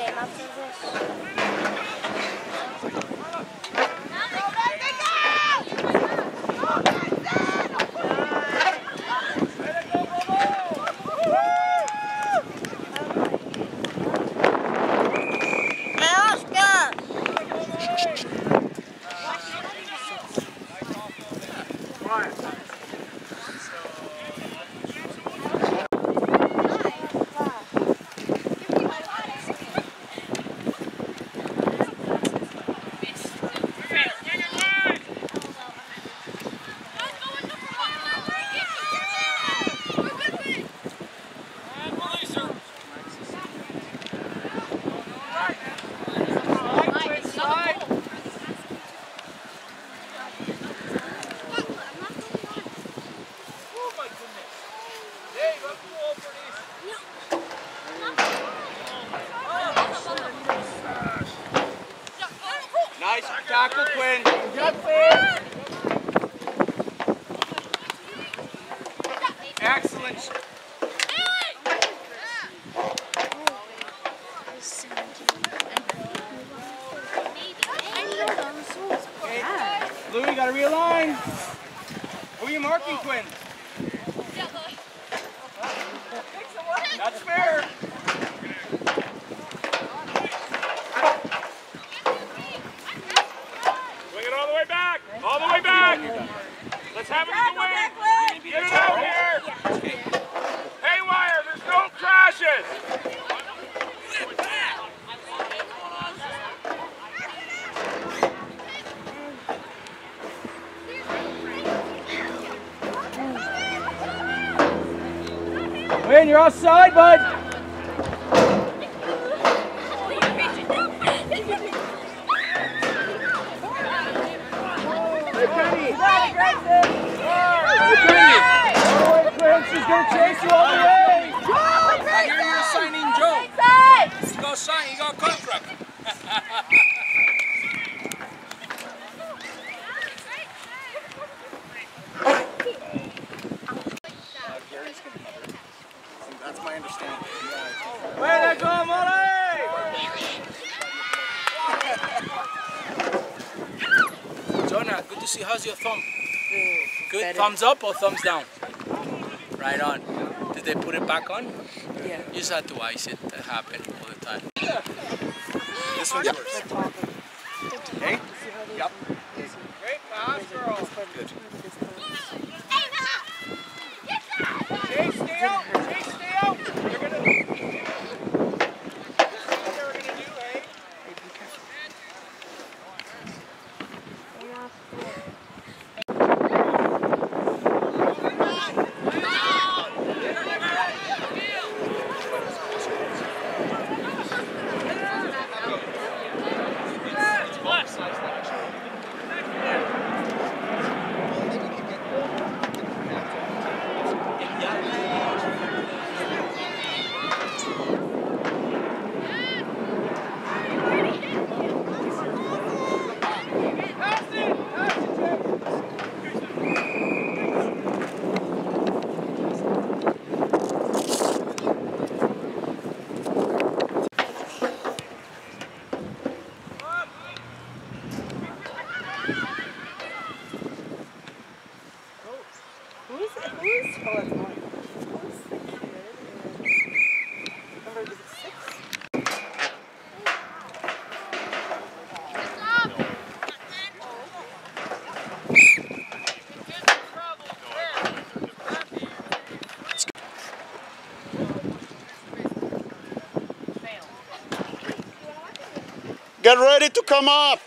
Tem matas tackle, Quinn. Excellent. Louis, gotta realign. Who are you marking, Quinn? That's fair. Bring it all the way back. All the way back. Let's it the wing. Get it out here. Haywire, there's no crashes. Win, you're outside, bud. Hey, Penny. Hey, Penny. All the way, Quinn. She's gonna chase you all the way. I hear you're signing Joe. You got sign, you got contract. That's my understanding. Way to go, Molly! Jonah, good to see. How's your thumb? Hmm, good. Thumbs up or thumbs down? Right on. Did they put it back on? Yeah. You just had to ice it. That happen all the time. This one's yours. Hey? Yep. Great pass, girl. Good. Chase, stay out. Chase, stay out. They're gonna. What they were gonna do, eh? Pass it. Pass it, Jim. Who's who's oh it's one. Who's the kid? Number is it six? Get ready to come up.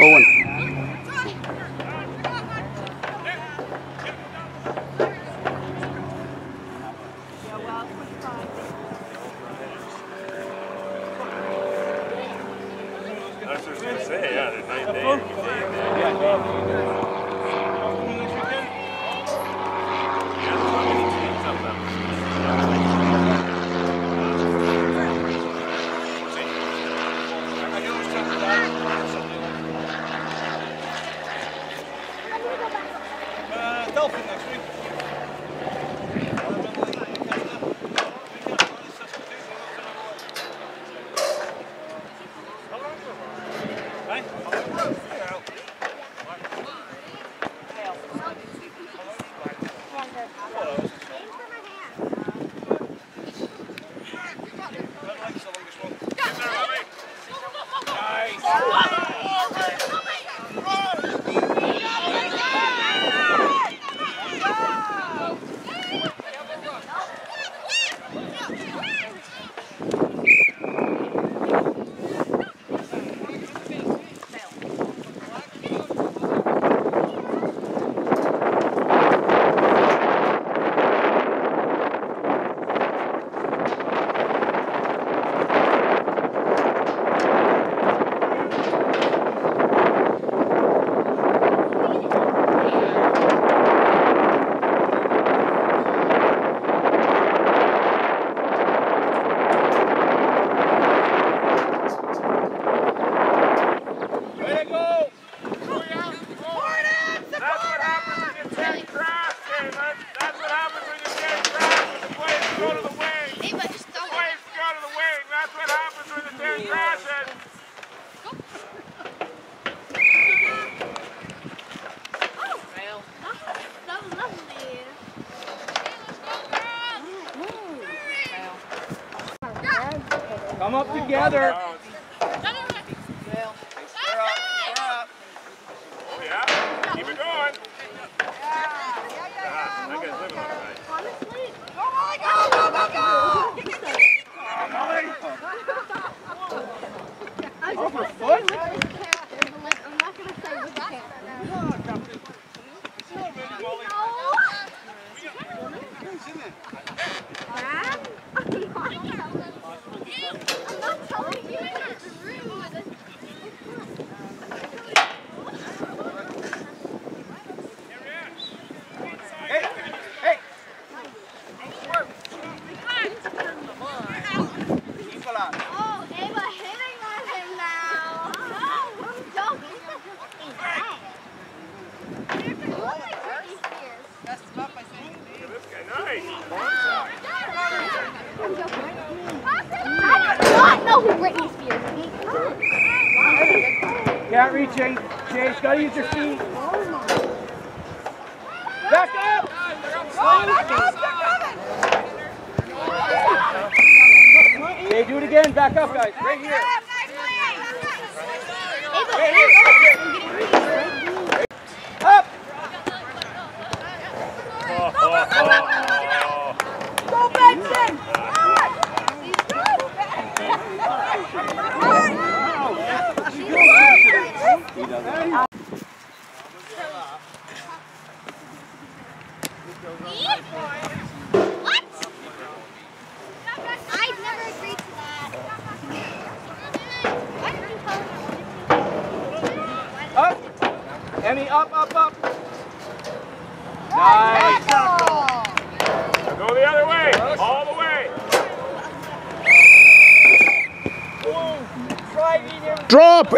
Owen. Come up together. Oh, yeah? Keep it going. That guy's living on it. Honestly, Over foot? I'm not gonna say with the camera. I'm not telling you it's rude. Hey, hey. Oh, Ava hitting on him now. No, I'm joking. Look like Britney Spears. This guy, nice. I'm joking. I do not know who Britney Spears is. Can't reach Chase. Chase, gotta use your feet. Back up! Oh, back up! Okay, do it again. Back up, guys. Right here. Up! What? I've never agreed to that. Why did you tell me? Up! Emmy, up, up, up! Nice! Go the other way. All the way. Drop!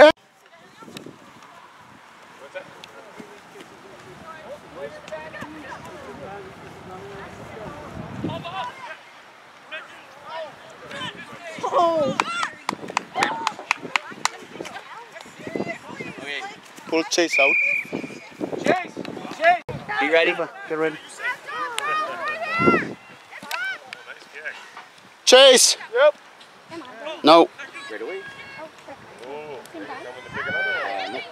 Pull Chase out. Chase! Chase! Ready. Get ready. Chase! Yep. No. Oh, here coming to pick another one.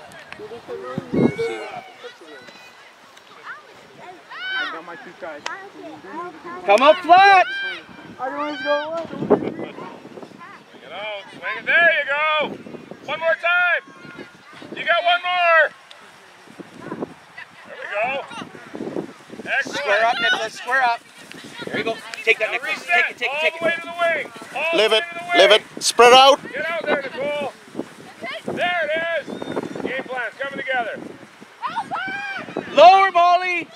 Come up flat! Swing it out. Swing it. There you go. One more time. You got one more. There we go. Excellent. Square up, Nicholas. Square up. There you go. Take that, Now Nicholas. reset. Take it, take it, All take the way it. to the wing. All Live the it. way to the Live it. Spread out. Get out there, Nicole. There it is. Game plan's coming together. Lower, Molly!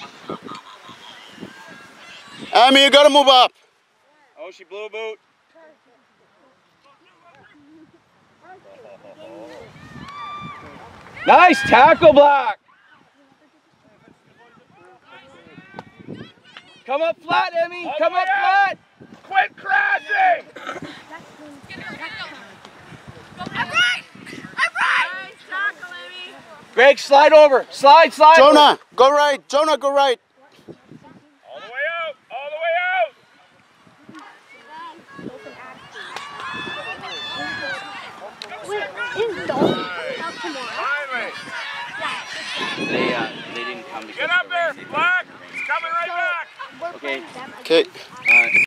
Amy, you gotta move up. Oh, she blew a boot. Nice tackle block. Come up flat, Emmy. All Come the up flat. Quit crashing! I'm right! I'm right! Nice tackle, Emmy. Greg, slide over. Slide, slide. over. Jonah, go right. Jonah, go right. All the way out! All the way out! Finally! They, uh, they didn't come because Get up there, Black! He's coming right back! Okay. Okay. All right.